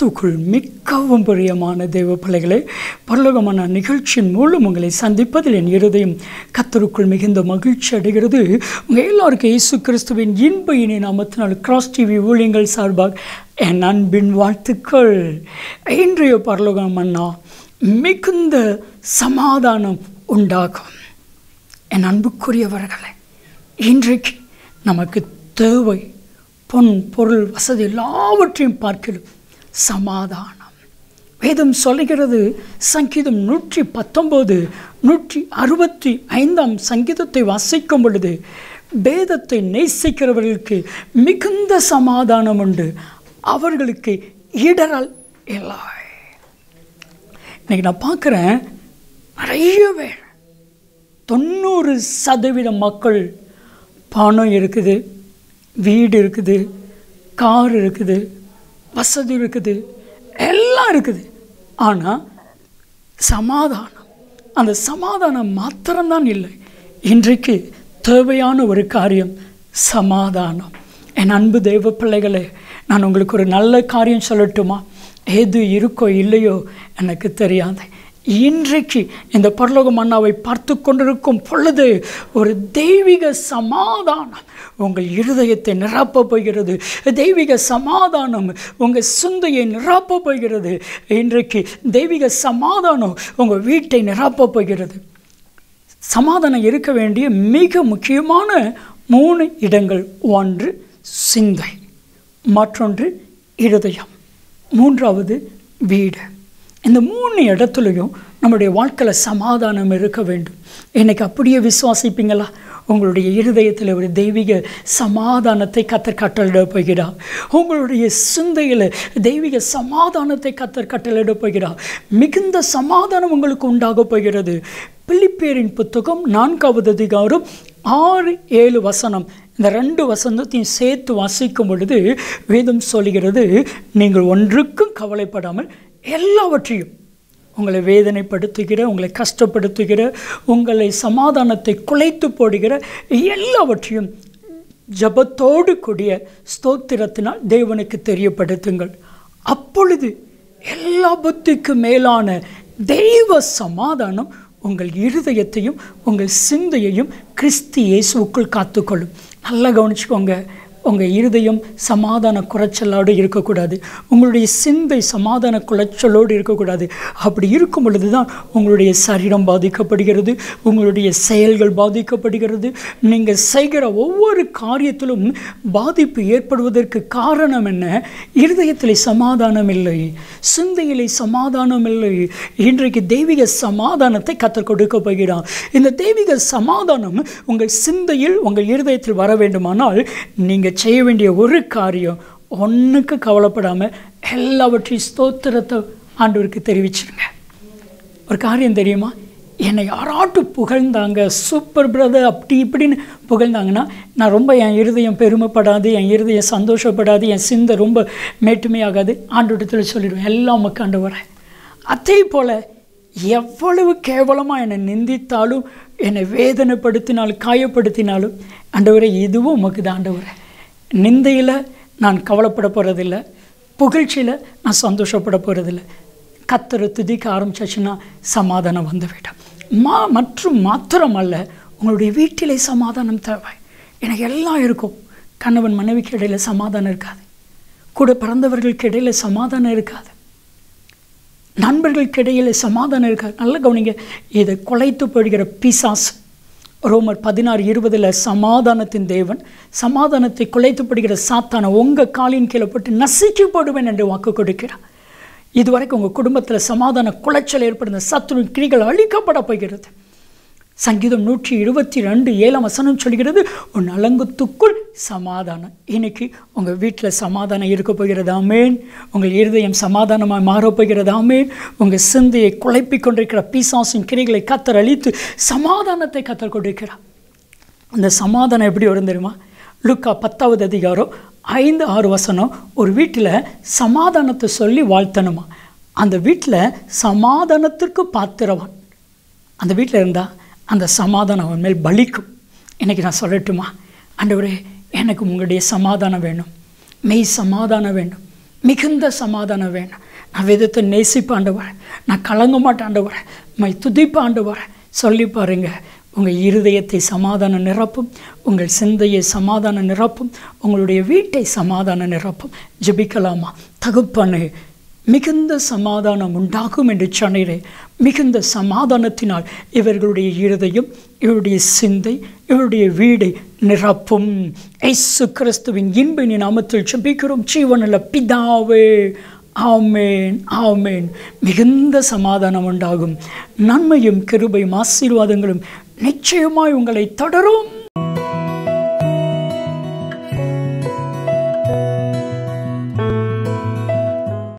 கிறிஸ்துக்குள் மிகவும் பிரியமான தெய்வ பிள்ளைகளே பரலோகமான நிகழ்ச்சியின் மூலம் உங்களை சந்திப்பதில் என் இருதயம் கத்தருக்குள் மிகுந்த மகிழ்ச்சி அடைகிறது. உங்கள் எல்லாருக்கும் இயேசு கிறிஸ்துவின் இன்ப இனி நாமத்தினால் கிராஸ் டிவி ஊழியங்கள் சார்பாக என் அன்பின் வாழ்த்துக்கள். இன்றைய பரலோகம் அண்ணா மிகுந்த சமாதானம் உண்டாகும். என் அன்புக்குரியவர்களே இன்றைக்கு நமக்கு தேவை பொன் பொருள் வசதி எல்லாவற்றையும் பார்க்கிறோம் சமாதானம். வேதம் சொல்லுகிறது சங்கீதம் நூற்றி பத்தொம்போது நூற்றி அறுபத்தி ஐந்தாம் சங்கீதத்தை வாசிக்கும் பொழுது வேதத்தை நேசிக்கிறவர்களுக்கு மிகுந்த சமாதானம் உண்டு. அவர்களுக்கு இடரல் இல்லை. இன்னைக்கு நான் பார்க்குறேன் நிறைய பேர் தொண்ணூறு சதவீதம் மக்கள் பணம் இருக்குது வீடு இருக்குது கார் இருக்குது வசதி இருக்குது எல்லாம் இருக்குது. ஆனால் சமாதானம் அந்த சமாதானம் மாத்திரம்தான் இல்லை. இன்றைக்கு தேவையான ஒரு காரியம் சமாதானம். என் அன்பு தெய்வ பிள்ளைகளே நான் உங்களுக்கு ஒரு நல்ல காரியம் சொல்லட்டுமா? எது இருக்கோ இல்லையோ எனக்கு தெரியாது. இன்றைக்கு இந்த பரலோக மன்னாவை பார்த்து கொண்டிருக்கும் பொழுது ஒரு தெய்வீக சமாதானம் உங்கள் இருதயத்தை நிரப்ப போகிறது. தெய்வீக சமாதானம் உங்கள் சிந்தையை நிரப்ப போகிறது. இன்றைக்கு தெய்வீக சமாதானம் உங்கள் வீட்டை நிரப்ப போகிறது. சமாதானம் இருக்க வேண்டிய மிக முக்கியமான மூணு இடங்கள். ஒன்று சிந்தை. மற்றொன்று இருதயம். மூன்றாவது வீடு. இந்த மூணு இடத்துலையும் நம்முடைய வாழ்க்கையில் சமாதானம் இருக்க வேண்டும். என்னைக்கு அப்படியே விசுவாசிப்பீங்களா? உங்களுடைய இருதயத்தில் ஒரு தெய்வீக சமாதானத்தை கத்தர் கட்டளிட போகிறார். உங்களுடைய சிந்தையில் தெய்வீக சமாதானத்தை கத்தர் கட்டளிட போகிறார். மிகுந்த சமாதானம் உங்களுக்கு உண்டாக போகிறது. பிலிப்பேரின் புத்தகம் நான்காவது அதிகாரம் ஆறு ஏழு வசனம். இந்த ரெண்டு வசனத்தையும் சேர்த்து வாசிக்கும் பொழுது வேதம் சொல்கிறது நீங்கள் ஒன்றுக்கும் கவலைப்படாமல் எல்லாவற்றையும் உங்களை வேதனைப்படுத்துகிற உங்களை கஷ்டப்படுத்துகிற உங்களை சமாதானத்தை குலைத்து போடுகிற எல்லாவற்றையும் ஜபத்தோடு கூடிய ஸ்தோத்திரத்தினால் தேவனுக்கு தெரியப்படுத்துங்கள். அப்பொழுது எல்லா புத்திக்கு மேலான தெய்வ சமாதானம் உங்கள் இருதயத்தையும் உங்கள் சிந்தையையும் கிறிஸ்து இயேசுக்குள் காத்துக்கொள்ளும். நல்லா கவனிச்சுக்கோங்க. உங்கள் இருதயம் சமாதான குறைச்சலோடு இருக்கக்கூடாது. உங்களுடைய சிந்தை சமாதான குறைச்சலோடு இருக்கக்கூடாது. அப்படி இருக்கும் பொழுது தான் உங்களுடைய சரீரம் பாதிக்கப்படுகிறது உங்களுடைய செயல்கள் பாதிக்கப்படுகிறது. நீங்கள் செய்கிற ஒவ்வொரு காரியத்திலும் பாதிப்பு ஏற்படுவதற்கு காரணம் என்ன? இருதயத்தில் சமாதானம் இல்லை சிந்தையிலே சமாதானம் இல்லை. இன்றைக்கு தெய்வீக சமாதானத்தை கற்றுக் கொடுக்க போகிறான் இந்த தெய்வீக சமாதானம் உங்கள் சிந்தையில் உங்கள் இருதயத்தில் வர வேண்டுமானால் நீங்கள் நீங்கள் செய்ய வேண்டிய ஒரு காரியம் ஒன்றுக்கு கவலைப்படாமல் எல்லாவற்றையும் ஸ்தோத்திரத்தை ஆண்டவருக்கு தெரிவிச்சிருங்க. ஒரு காரியம் தெரியுமா? என்னை யாராட்டும் புகழ்ந்தாங்க. சூப்பர் பிரதர் அப்படி இப்படின்னு புகழ்ந்தாங்கன்னா நான் ரொம்ப என் இருதயம் பெருமைப்படாது என் இருதயம் சந்தோஷப்படாது என் சிந்தை ரொம்ப மேட்டுமையாகாது. ஆண்டோட்டத்தில் சொல்லிடுவேன். எல்லாம் உமக்கு ஆண்டு வரேன் அதே போல் எவ்வளவு கேவலமாக என்னை நிந்தித்தாலும் என்னை வேதனைப்படுத்தினாலும் காயப்படுத்தினாலும் ஆண்டவரை இதுவும் உமக்கு தான் ஆண்டவரை. நிந்தையில் நான் கவலைப்பட போகிறதில்ல புகழ்ச்சியில் நான் சந்தோஷப்பட போகிறதில்ல கத்தரை துதிக்க ஆரம்பிச்சாச்சுன்னா சமாதானம் வந்துவிடும். மா மற்றும் மாத்திரமல்ல உங்களுடைய வீட்டிலே சமாதானம் தேவை. எனக்கு எல்லாம் இருக்கும். கணவன் மனைவிக்கு இடையில் சமாதானம் இருக்காது. கூட பிறந்தவர்களுக்கு இடையில் சமாதானம் இருக்காது. நண்பர்களுக்கு இடையில் சமாதானம் இருக்காது. நல்ல கவனிங்க. இதை குலைத்து போடுகிற பிசாசு. ரோமர் பதினாறு இருபதில் சமாதானத்தின் தேவன் சமாதானத்தை குலைத்துப்படுகிற சாத்தான உங்கள் காலின் கீழே போட்டு நசுக்கி போடுவேன் என்று வாக்கு கொடுக்கிறார். இதுவரைக்கும் உங்கள் குடும்பத்தில் சமாதான குலைச்சல் ஏற்படுத்த சத்துரு கிரிகள் அழிக்கப்பட போகிறது. சங்கீதம் நூற்றி இருபத்தி ரெண்டு ஏழாம் வசனம் சொல்கிறது உன் அலங்குத்துக்குள் சமாதானம். இன்னைக்கு உங்கள் வீட்டில் சமாதானம் இருக்க போகிறதாமேன் உங்கள் இருதயம் சமாதானமாக மாறப்போகிறதாமேன் உங்கள் சிந்தையை குழப்பி கொண்டிருக்கிற பீசாசின் கிரைகளை கத்தர் அழித்து சமாதானத்தை கத்தர் கொண்டிருக்கிறார் அந்த சமாதானம் எப்படி வரும் தெரியுமா? லுக்கா பத்தாவது அதிகாரம் ஐந்து ஆறு வசனம் ஒரு வீட்டில் சமாதானத்தை சொல்லி வாழ்த்தணுமா? அந்த வீட்டில் சமாதானத்திற்கு பாத்திரவான். அந்த வீட்டில் இருந்தால் அந்த சமாதானம் அவன் மேல் பலிக்கும். இன்றைக்கி நான் சொல்லட்டுமா? ஆண்டவரே எனக்கு உங்களுடைய சமாதானம் வேணும். மெய் சமாதானம் வேண்டும் மிகுந்த சமாதானம் வேணும். நான் வேதத்தை நேசிப்பாண்டவர் நான் கலங்க மாட்டாண்டவர் மை துதிப்பாண்டவர் சொல்லி பாருங்க. உங்கள் இருதயத்தை சமாதானம் நிரப்பும். உங்கள் சிந்தையை சமாதானம் நிரப்பும். உங்களுடைய வீட்டை சமாதானம் நிரப்பும். ஜெபிக்கலாமா? தகுப்பானு. மிகுந்த சமாதானம் உண்டாகும் என்று சொன்னீரே. மிகுந்த சமாதானத்தினால் இவர்களுடைய இருதயம் இவருடைய சிந்தை இவருடைய வீடை நிரப்பும். இயேசு கிறிஸ்துவின் இன்பின் நாமத்தில் செபிக்கிறோம் ஜீவனில் பிதாவே ஆமேன் ஆமேன். மிகுந்த சமாதானம் உண்டாகும். நன்மையும் கிருபையும் ஆசீர்வாதங்களும் நிச்சயமாய் உங்களை தொடரும்.